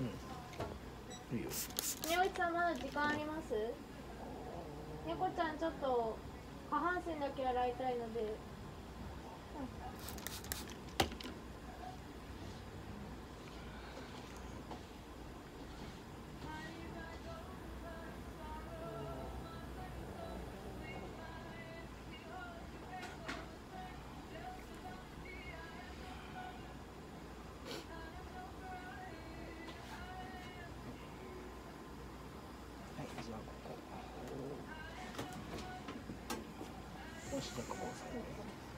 いいよ。みおいちゃんまだ時間あります？猫ちゃんちょっと下半身だけ洗いたいので。しじゃあここ押さ